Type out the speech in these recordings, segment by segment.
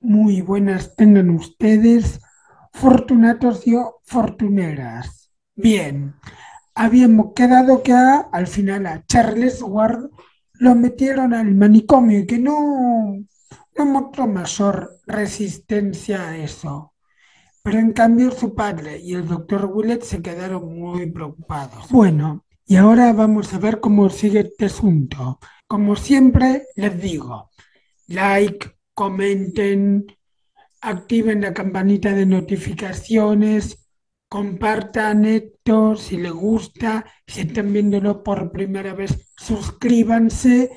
Muy buenas tengan ustedes, fortunatos y fortuneras. Bien, habíamos quedado que al final a Charles Ward lo metieron al manicomio y que no, no mostró mayor resistencia a eso. Pero en cambio su padre y el doctor Willett se quedaron muy preocupados. Bueno, y ahora vamos a ver cómo sigue este asunto. Como siempre les digo, like, comenten, activen la campanita de notificaciones, compartan esto si les gusta, si están viéndolo por primera vez, suscríbanse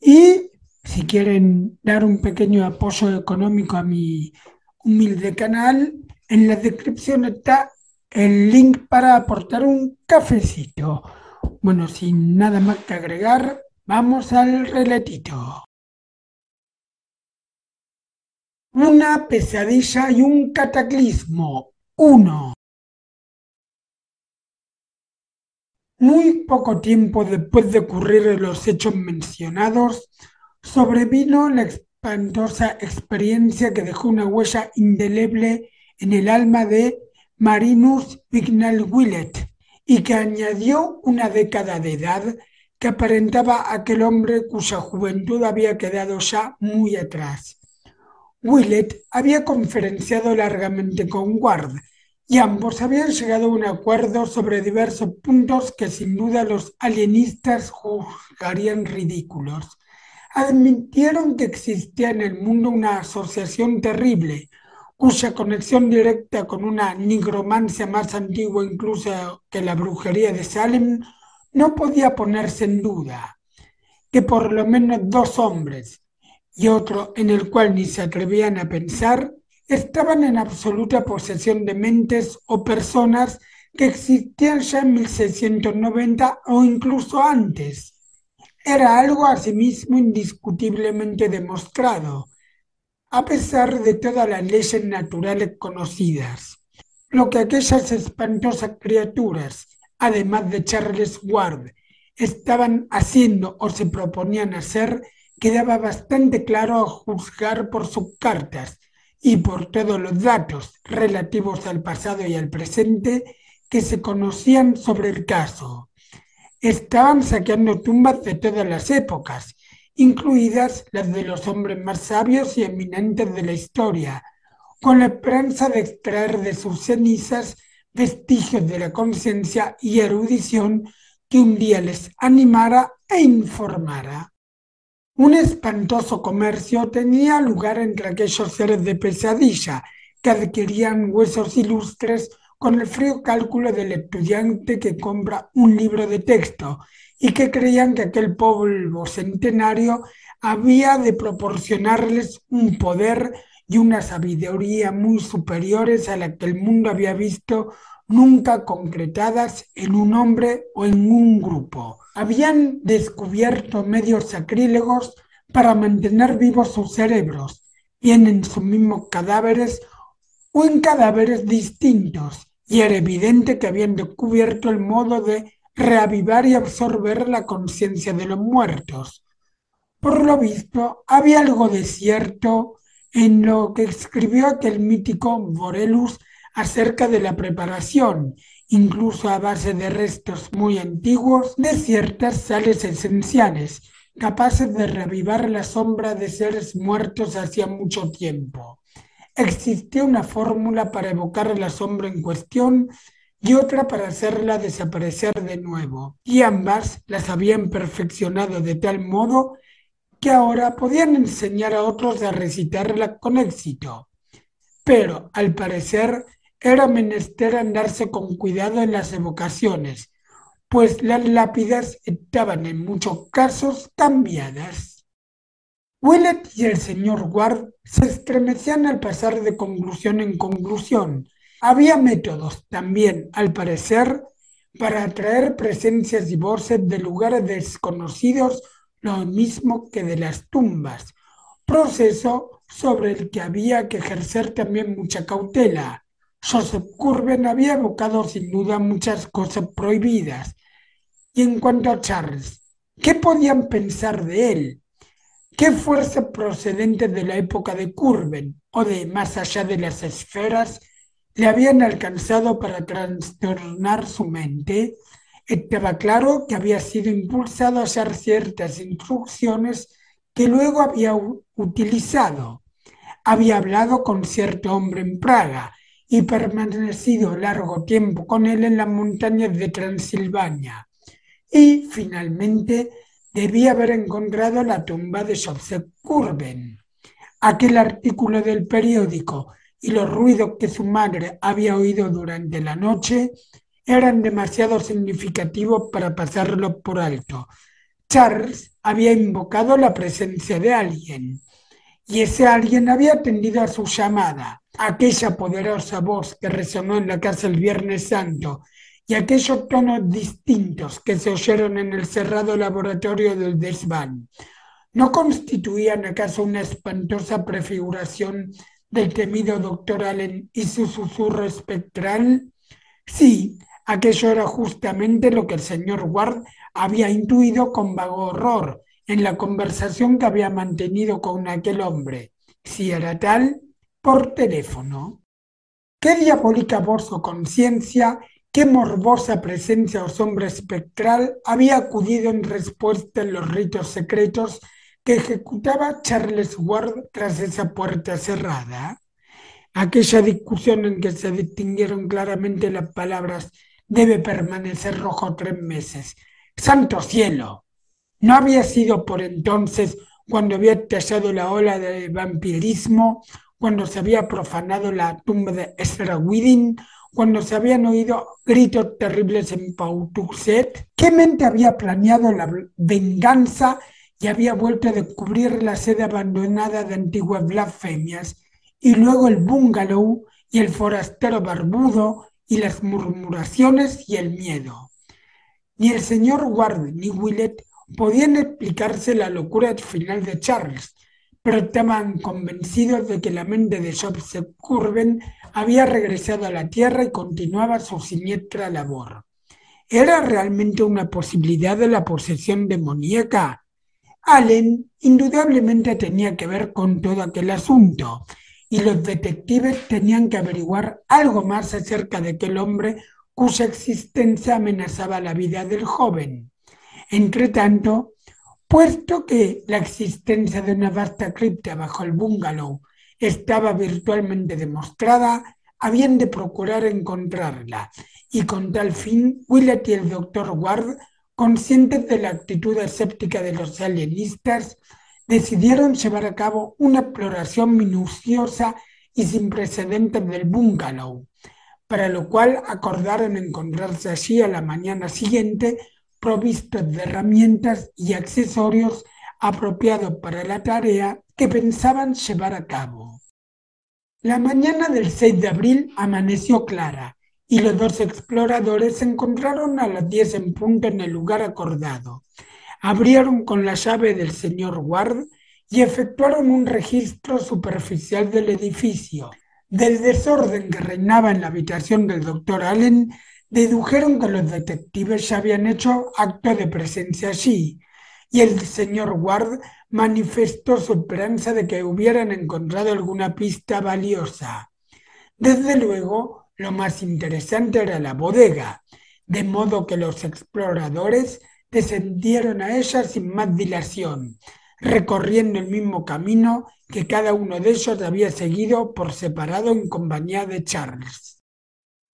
y si quieren dar un pequeño apoyo económico a mi humilde canal, en la descripción está el link para aportar un cafecito. Bueno, sin nada más que agregar, vamos al relatito. Una pesadilla y un cataclismo. Uno. Muy poco tiempo después de ocurrir los hechos mencionados, sobrevino la espantosa experiencia que dejó una huella indeleble en el alma de Marinus Vignal Willett y que añadió una década de edad que aparentaba aquel hombre cuya juventud había quedado ya muy atrás. Willett había conferenciado largamente con Ward y ambos habían llegado a un acuerdo sobre diversos puntos que sin duda los alienistas juzgarían ridículos. Admitieron que existía en el mundo una asociación terrible, cuya conexión directa con una nigromancia más antigua incluso que la brujería de Salem no podía ponerse en duda, que por lo menos dos hombres, y otro en el cual ni se atrevían a pensar, estaban en absoluta posesión de mentes o personas que existían ya en 1690 o incluso antes. Era algo asimismo indiscutiblemente demostrado, a pesar de todas las leyes naturales conocidas. Lo que aquellas espantosas criaturas, además de Charles Ward, estaban haciendo o se proponían hacer, quedaba bastante claro a juzgar por sus cartas y por todos los datos relativos al pasado y al presente que se conocían sobre el caso. Estaban saqueando tumbas de todas las épocas, incluidas las de los hombres más sabios y eminentes de la historia, con la esperanza de extraer de sus cenizas vestigios de la conciencia y erudición que un día les animara e informara. Un espantoso comercio tenía lugar entre aquellos seres de pesadilla que adquirían huesos ilustres con el frío cálculo del estudiante que compra un libro de texto y que creían que aquel polvo centenario había de proporcionarles un poder y una sabiduría muy superiores a la que el mundo había visto nunca concretadas en un hombre o en un grupo habían descubierto medios sacrílegos para mantener vivos sus cerebros, bien en sus mismos cadáveres o en cadáveres distintos, y era evidente que habían descubierto el modo de reavivar y absorber la conciencia de los muertos. Por lo visto, había algo de cierto en lo que escribió aquel mítico Borelus acerca de la preparación incluso a base de restos muy antiguos de ciertas sales esenciales, capaces de reavivar la sombra de seres muertos hacía mucho tiempo. Existía una fórmula para evocar la sombra en cuestión y otra para hacerla desaparecer de nuevo, y ambas las habían perfeccionado de tal modo que ahora podían enseñar a otros a recitarla con éxito. Pero, al parecer, era menester andarse con cuidado en las evocaciones, pues las lápidas estaban en muchos casos cambiadas. Willett y el señor Ward se estremecían al pasar de conclusión en conclusión. Había métodos también, al parecer, para atraer presencias y voces de lugares desconocidos, lo mismo que de las tumbas, proceso sobre el que había que ejercer también mucha cautela Joseph Curben había evocado sin duda muchas cosas prohibidas. Y en cuanto a Charles, ¿qué podían pensar de él? qué fuerza procedente de la época de Curven o de más allá de las esferas le habían alcanzado para trastornar su mente. Estaba claro que había sido impulsado a hacer ciertas instrucciones que luego había utilizado. Había hablado con cierto hombre en Praga y permanecido largo tiempo con él en las montañas de Transilvania. Y finalmente debía haber encontrado la tumba de Joseph Curven. Aquel artículo del periódico y los ruidos que su madre había oído durante la noche eran demasiado significativos para pasarlo por alto. Charles había invocado la presencia de alguien y ese alguien había atendido a su llamada, aquella poderosa voz que resonó en la casa el Viernes Santo y aquellos tonos distintos que se oyeron en el cerrado laboratorio del desván. ¿No constituían acaso una espantosa prefiguración del temido doctor Allen y su susurro espectral? Sí, aquello era justamente lo que el señor Ward había intuido con vago horror en la conversación que había mantenido con aquel hombre, si era tal, por teléfono. Qué diabólica voz o conciencia, qué morbosa presencia o sombra espectral había acudido en respuesta en los ritos secretos que ejecutaba Charles Ward tras esa puerta cerrada. Aquella discusión en que se distinguieron claramente las palabras debe permanecer rojo tres meses. ¡Santo cielo! ¿No había sido por entonces cuando había estallado la ola de vampirismo, cuando se había profanado la tumba de Ezra Widin, cuando se habían oído gritos terribles en Pautuxet? ¿Qué mente había planeado la venganza y había vuelto a descubrir la sede abandonada de antiguas blasfemias? Y luego el bungalow y el forastero barbudo y las murmuraciones y el miedo. Ni el señor Ward ni Willett podían explicarse la locura final de Charles, pero estaban convencidos de que la mente de Joseph Curven había regresado a la Tierra y continuaba su siniestra labor. ¿Era realmente una posibilidad de la posesión demoníaca? Allen indudablemente tenía que ver con todo aquel asunto, y los detectives tenían que averiguar algo más acerca de aquel hombre cuya existencia amenazaba la vida del joven. Entretanto, puesto que la existencia de una vasta cripta bajo el bungalow estaba virtualmente demostrada, habían de procurar encontrarla, y con tal fin, Willett y el doctor Ward, conscientes de la actitud escéptica de los alienistas, decidieron llevar a cabo una exploración minuciosa y sin precedentes del bungalow, para lo cual acordaron encontrarse allí a la mañana siguiente provistos de herramientas y accesorios apropiados para la tarea que pensaban llevar a cabo. La mañana del 6 de abril amaneció clara y los dos exploradores se encontraron a las 10 en punto en el lugar acordado. Abrieron con la llave del señor Ward y efectuaron un registro superficial del edificio. Del desorden que reinaba en la habitación del doctor Allen dedujeron que los detectives ya habían hecho acto de presencia allí, y el señor Ward manifestó su esperanza de que hubieran encontrado alguna pista valiosa. Desde luego, lo más interesante era la bodega, de modo que los exploradores descendieron a ella sin más dilación, recorriendo el mismo camino que cada uno de ellos había seguido por separado en compañía de Charles.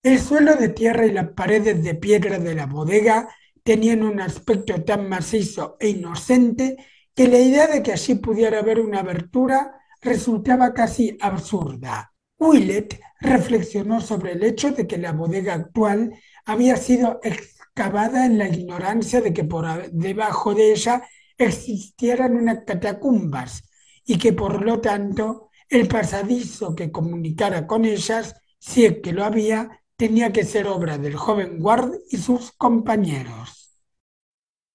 El suelo de tierra y las paredes de piedra de la bodega tenían un aspecto tan macizo e inocente que la idea de que allí pudiera haber una abertura resultaba casi absurda. Willett reflexionó sobre el hecho de que la bodega actual había sido excavada en la ignorancia de que por debajo de ella existieran unas catacumbas y que por lo tanto el pasadizo que comunicara con ellas, si es que lo había, tenía que ser obra del joven Ward y sus compañeros.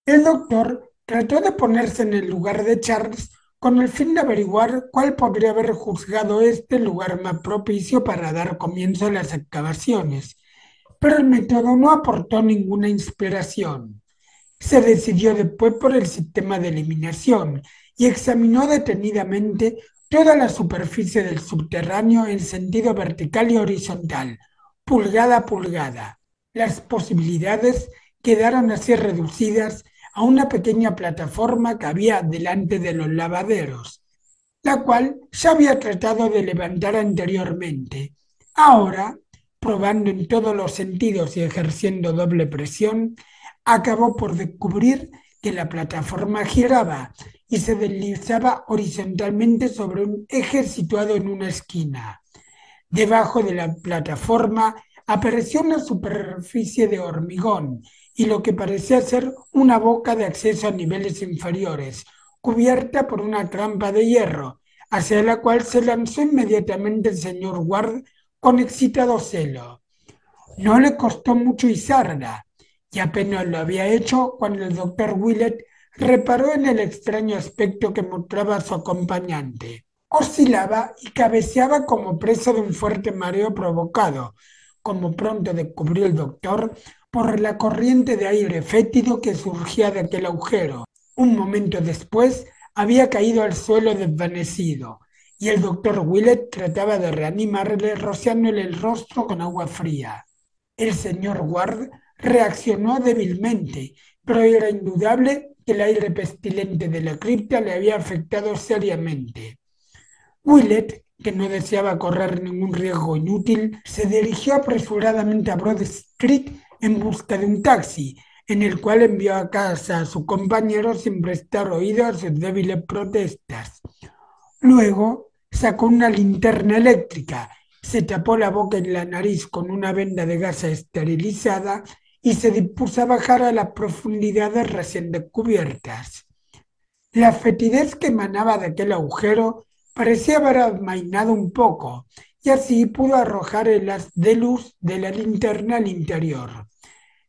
El doctor trató de ponerse en el lugar de Charles con el fin de averiguar cuál podría haber juzgado este lugar más propicio para dar comienzo a las excavaciones, pero el método no aportó ninguna inspiración. Se decidió después por el sistema de eliminación y examinó detenidamente toda la superficie del subterráneo en sentido vertical y horizontal, pulgada a pulgada. Las posibilidades quedaron así reducidas a una pequeña plataforma que había delante de los lavaderos, la cual ya había tratado de levantar anteriormente. Ahora, probando en todos los sentidos y ejerciendo doble presión, acabó por descubrir que la plataforma giraba y se deslizaba horizontalmente sobre un eje situado en una esquina. Debajo de la plataforma apareció una superficie de hormigón y lo que parecía ser una boca de acceso a niveles inferiores, cubierta por una trampa de hierro, hacia la cual se lanzó inmediatamente el señor Ward con excitado celo. No le costó mucho izarla, y apenas lo había hecho cuando el doctor Willett reparó en el extraño aspecto que mostraba su acompañante. Oscilaba y cabeceaba como preso de un fuerte mareo provocado, como pronto descubrió el doctor, por la corriente de aire fétido que surgía de aquel agujero. Un momento después había caído al suelo desvanecido, y el doctor Willett trataba de reanimarle rociándole el rostro con agua fría. El señor Ward reaccionó débilmente, pero era indudable que el aire pestilente de la cripta le había afectado seriamente. Willett, que no deseaba correr ningún riesgo inútil, se dirigió apresuradamente a Broad Street en busca de un taxi, en el cual envió a casa a su compañero sin prestar oído a sus débiles protestas. Luego sacó una linterna eléctrica, se tapó la boca y la nariz con una venda de gasa esterilizada y se dispuso a bajar a las profundidades recién descubiertas. La fetidez que emanaba de aquel agujero parecía haber amainado un poco, y así pudo arrojar el haz de luz de la linterna al interior.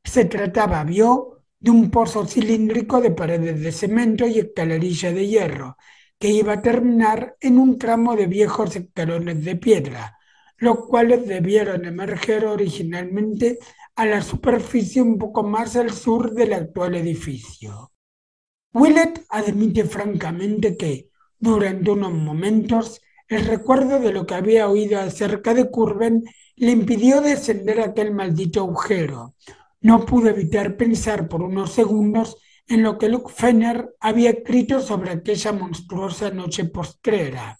Se trataba, vio, de un pozo cilíndrico de paredes de cemento y escalerilla de hierro, que iba a terminar en un tramo de viejos escalones de piedra, los cuales debieron emerger originalmente a la superficie un poco más al sur del actual edificio. Willett admite francamente que, durante unos momentos, el recuerdo de lo que había oído acerca de Curven le impidió descender aquel maldito agujero. No pudo evitar pensar por unos segundos en lo que Luke Fenner había escrito sobre aquella monstruosa noche postrera.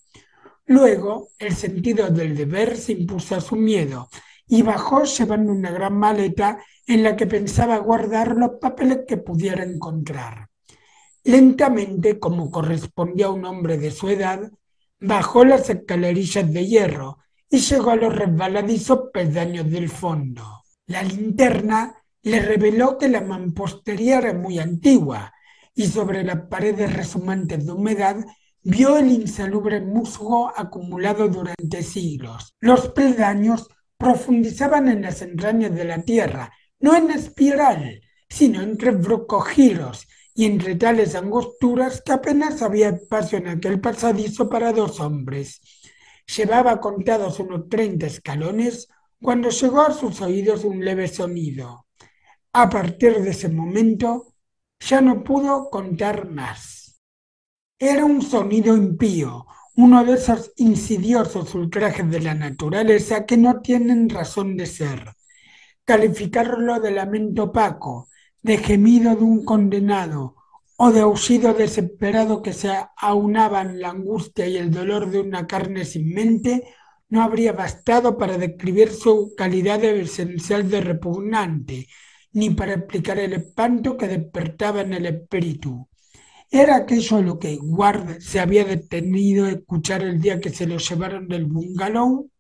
Luego, el sentido del deber se impuso a su miedo y bajó llevando una gran maleta en la que pensaba guardar los papeles que pudiera encontrar. Lentamente, como correspondía a un hombre de su edad, bajó las escalerillas de hierro y llegó a los resbaladizos peldaños del fondo. La linterna le reveló que la mampostería era muy antigua y sobre las paredes resumantes de humedad vio el insalubre musgo acumulado durante siglos. Los peldaños profundizaban en las entrañas de la tierra, no en espiral, sino entre brocogiros y entre tales angosturas que apenas había espacio en aquel pasadizo para dos hombres. Llevaba contados unos treinta escalones cuando llegó a sus oídos un leve sonido. A partir de ese momento ya no pudo contar más. Era un sonido impío, uno de esos insidiosos ultrajes de la naturaleza que no tienen razón de ser. Calificarlo de lamento opaco, de gemido de un condenado o de aullido desesperado que se aunaban la angustia y el dolor de una carne sin mente, no habría bastado para describir su calidad esencial de repugnante, ni para explicar el espanto que despertaba en el espíritu. Era aquello lo que Ward se había detenido a escuchar el día que se lo llevaron del bungalow.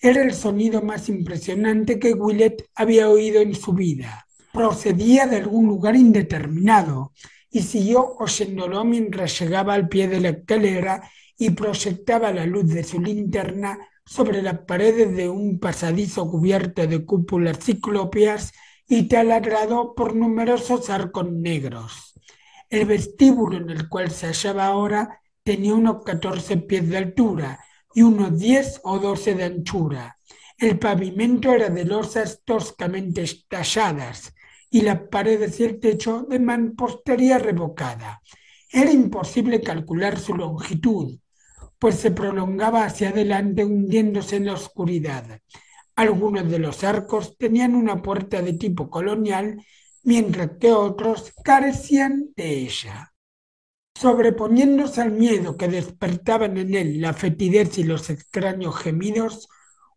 Era el sonido más impresionante que Willett había oído en su vida. Procedía de algún lugar indeterminado y siguió oyéndolo mientras llegaba al pie de la escalera y proyectaba la luz de su linterna sobre las paredes de un pasadizo cubierto de cúpulas ciclópeas y taladrado por numerosos arcos negros. El vestíbulo en el cual se hallaba ahora tenía unos 14 pies de altura y unos 10 o 12 de anchura. El pavimento era de losas toscamente talladas y las paredes y el techo de mampostería revocada. era imposible calcular su longitud, pues se prolongaba hacia adelante hundiéndose en la oscuridad. Algunos de los arcos tenían una puerta de tipo colonial, mientras que otros carecían de ella. Sobreponiéndose al miedo que despertaban en él la fetidez y los extraños gemidos,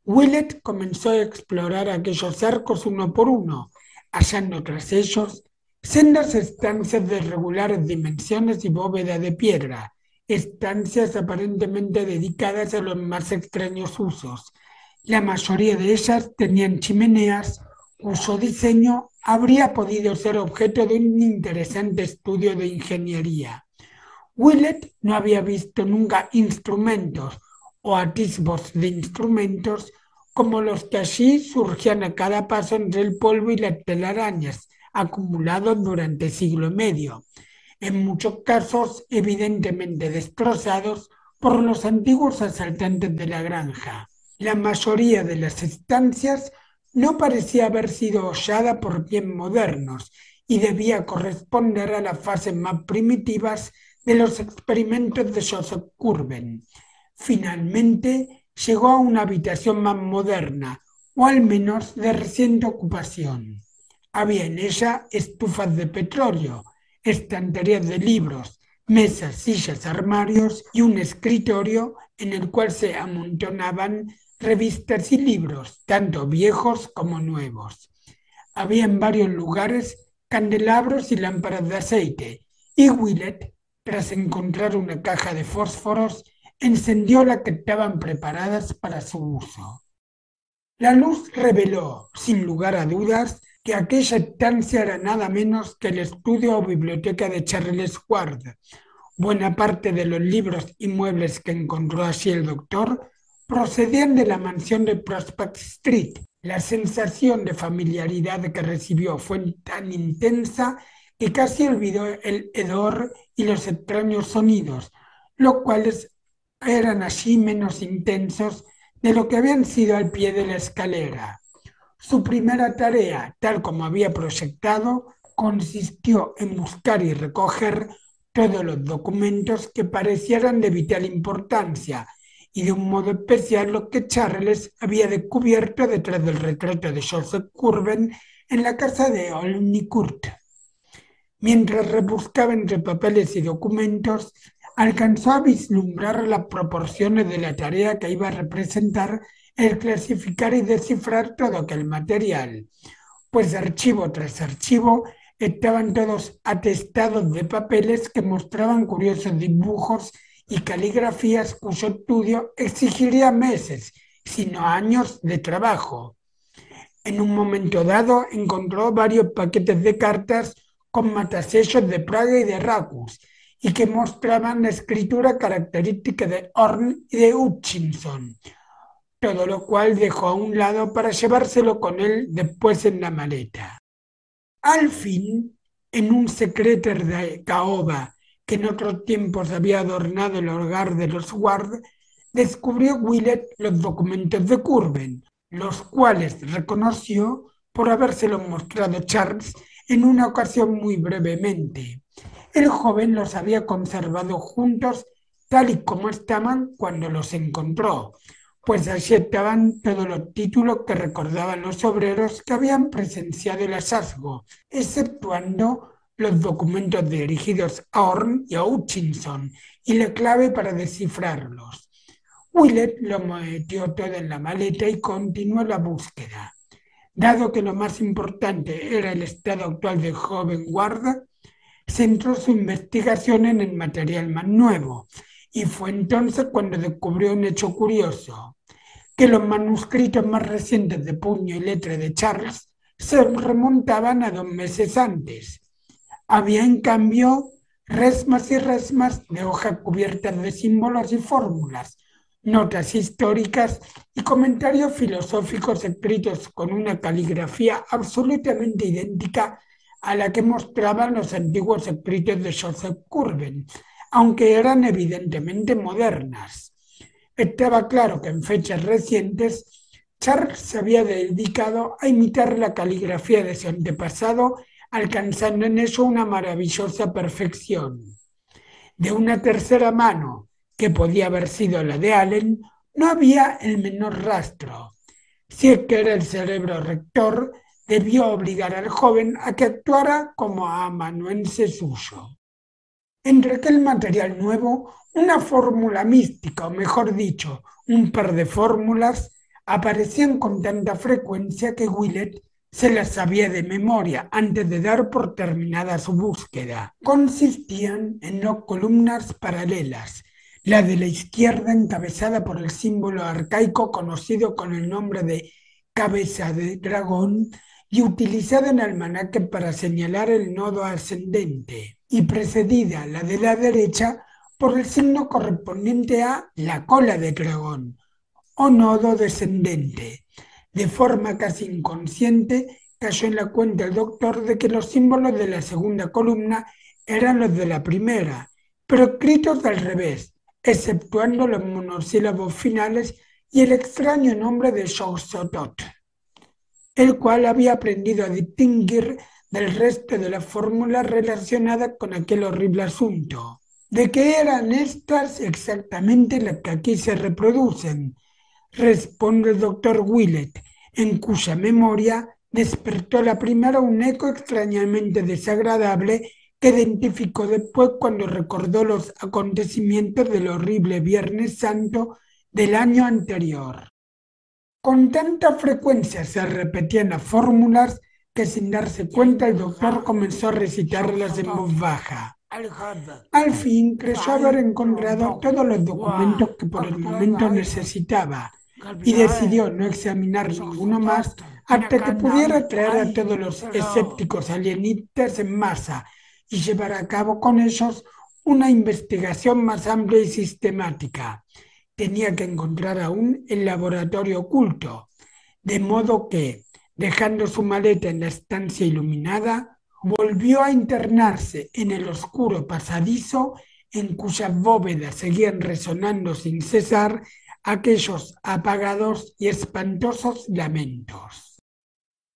Willett comenzó a explorar aquellos arcos uno por uno, hallando tras ellos sendas estancias de regulares dimensiones y bóveda de piedra, estancias aparentemente dedicadas a los más extraños usos. La mayoría de ellas tenían chimeneas cuyo diseño habría podido ser objeto de un interesante estudio de ingeniería. Willett no había visto nunca instrumentos o atisbos de instrumentos como los que allí surgían a cada paso entre el polvo y las telarañas acumulados durante siglo y medio, en muchos casos evidentemente destrozados por los antiguos asaltantes de la granja. La mayoría de las estancias no parecía haber sido hollada por pies modernos y debía corresponder a las fases más primitivas de los experimentos de Joseph Curven. Finalmente llegó a una habitación más moderna, o al menos de reciente ocupación. Había en ella estufas de petróleo, estanterías de libros, mesas, sillas, armarios y un escritorio en el cual se amontonaban revistas y libros, tanto viejos como nuevos. Había en varios lugares candelabros y lámparas de aceite, y Willett, tras encontrar una caja de fósforos, encendió la que estaban preparadas para su uso. La luz reveló, sin lugar a dudas, que aquella estancia era nada menos que el estudio o biblioteca de Charles Ward. Buena parte de los libros y muebles que encontró allí el doctor procedían de la mansión de Prospect Street. La sensación de familiaridad que recibió fue tan intensa que casi olvidó el hedor y los extraños sonidos, los cuales eran allí menos intensos de lo que habían sido al pie de la escalera. Su primera tarea, tal como había proyectado, consistió en buscar y recoger todos los documentos que parecieran de vital importancia y de un modo especial lo que Charles había descubierto detrás del retrato de Joseph Curven en la casa de Olnicourt. Mientras rebuscaba entre papeles y documentos, alcanzó a vislumbrar las proporciones de la tarea que iba a representar el clasificar y descifrar todo aquel material, pues archivo tras archivo estaban todos atestados de papeles que mostraban curiosos dibujos y caligrafías cuyo estudio exigiría meses, sino años de trabajo. En un momento dado encontró varios paquetes de cartas con matasellos de Praga y de Racus y que mostraban la escritura característica de Horn y de Hutchinson, todo lo cual dejó a un lado para llevárselo con él después en la maleta. Al fin, en un secreto de caoba que en otros tiempos había adornado el hogar de los Ward, descubrió Willett los documentos de Curven, los cuales reconoció por habérselos mostrado Charles en una ocasión muy brevemente. El joven los había conservado juntos tal y como estaban cuando los encontró, pues allí estaban todos los títulos que recordaban los obreros que habían presenciado el hallazgo, exceptuando los documentos dirigidos a Horn y a Hutchinson y la clave para descifrarlos. Willett lo metió todo en la maleta y continuó la búsqueda. Dado que lo más importante era el estado actual del joven guarda, centró su investigación en el material más nuevo, y fue entonces cuando descubrió un hecho curioso, que los manuscritos más recientes de puño y letra de Charles se remontaban a dos meses antes, había en cambio resmas y resmas de hojas cubiertas de símbolos y fórmulas, notas históricas y comentarios filosóficos escritos con una caligrafía absolutamente idéntica a la que mostraban los antiguos escritos de Joseph Curven, aunque eran evidentemente modernas. Estaba claro que en fechas recientes Charles se había dedicado a imitar la caligrafía de su antepasado alcanzando en eso una maravillosa perfección. De una tercera mano, que podía haber sido la de Allen, no había el menor rastro. Si es que era el cerebro rector, debió obligar al joven a que actuara como amanuense suyo. Entre aquel material nuevo, una fórmula mística, o mejor dicho, un par de fórmulas, aparecían con tanta frecuencia que Willett se las sabía de memoria antes de dar por terminada su búsqueda. Consistían en dos columnas paralelas, la de la izquierda encabezada por el símbolo arcaico conocido con el nombre de cabeza de dragón y utilizada en almanaque para señalar el nodo ascendente, y precedida la de la derecha por el signo correspondiente a la cola de dragón o nodo descendente. De forma casi inconsciente, cayó en la cuenta el doctor de que los símbolos de la segunda columna eran los de la primera, pero escritos al revés, exceptuando los monosílabos finales y el extraño nombre de Shausotot, el cual había aprendido a distinguir del resto de las fórmulas relacionadas con aquel horrible asunto. ¿De qué eran estas exactamente las que aquí se reproducen? responde el doctor Willett, en cuya memoria despertó la primera un eco extrañamente desagradable que identificó después cuando recordó los acontecimientos del horrible Viernes Santo del año anterior. Con tanta frecuencia se repetían las fórmulas que sin darse cuenta el doctor comenzó a recitarlas en voz baja. Al fin creyó haber encontrado todos los documentos que por el momento necesitaba y decidió no examinar ninguno más hasta que pudiera traer a todos los escépticos alienistas en masa y llevar a cabo con ellos una investigación más amplia y sistemática. Tenía que encontrar aún el laboratorio oculto, de modo que, dejando su maleta en la estancia iluminada, volvió a internarse en el oscuro pasadizo en cuyas bóvedas seguían resonando sin cesar aquellos apagados y espantosos lamentos.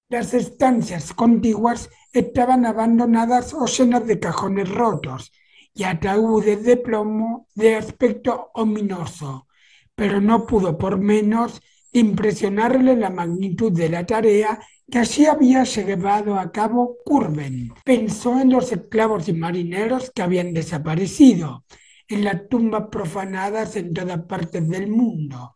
Las estancias contiguas estaban abandonadas o llenas de cajones rotos y ataúdes de plomo de aspecto ominoso, pero no pudo por menos impresionarle la magnitud de la tarea que allí había llevado a cabo Curven. Pensó en los esclavos y marineros que habían desaparecido, en las tumbas profanadas en todas partes del mundo,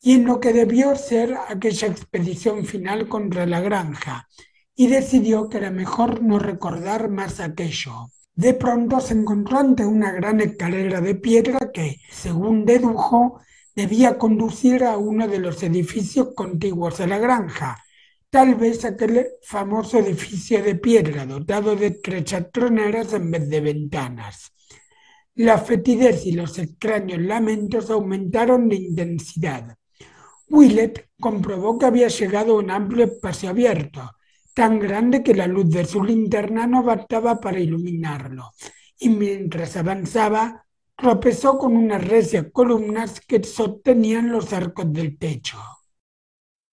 y en lo que debió ser aquella expedición final contra la granja, y decidió que era mejor no recordar más aquello. De pronto se encontró ante una gran escalera de piedra que, según dedujo, debía conducir a uno de los edificios contiguos a la granja, tal vez aquel famoso edificio de piedra dotado de estrechas troneras en vez de ventanas. La fetidez y los extraños lamentos aumentaron de intensidad. Willett comprobó que había llegado a un amplio espacio abierto, tan grande que la luz de su linterna no bastaba para iluminarlo, y mientras avanzaba, tropezó con unas recias columnas que sostenían los arcos del techo.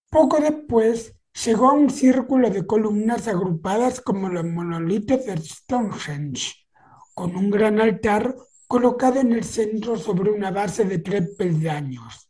Poco después, llegó a un círculo de columnas agrupadas como los monolitos de Stonehenge, con un gran altar colocado en el centro sobre una base de tres peldaños.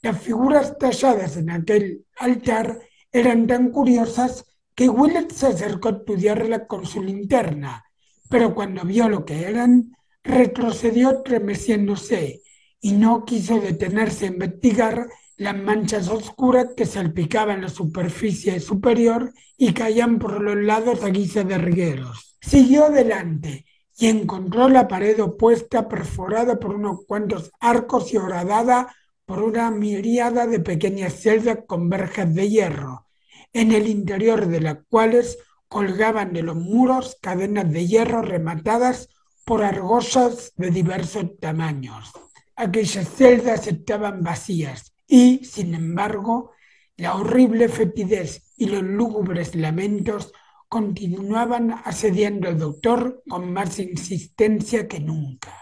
Las figuras talladas en aquel altar eran tan curiosas que Willett se acercó a estudiarlas con su linterna, pero cuando vio lo que eran, retrocedió tremeciéndose y no quiso detenerse a investigar las manchas oscuras que salpicaban la superficie superior y caían por los lados a guisa de regueros. Siguió adelante y encontró la pared opuesta perforada por unos cuantos arcos y horadada por una miríada de pequeñas celdas con verjas de hierro, en el interior de las cuales colgaban de los muros cadenas de hierro rematadas por argollas de diversos tamaños. Aquellas celdas estaban vacías y, sin embargo, la horrible fetidez y los lúgubres lamentos continuaban asediando al doctor con más insistencia que nunca.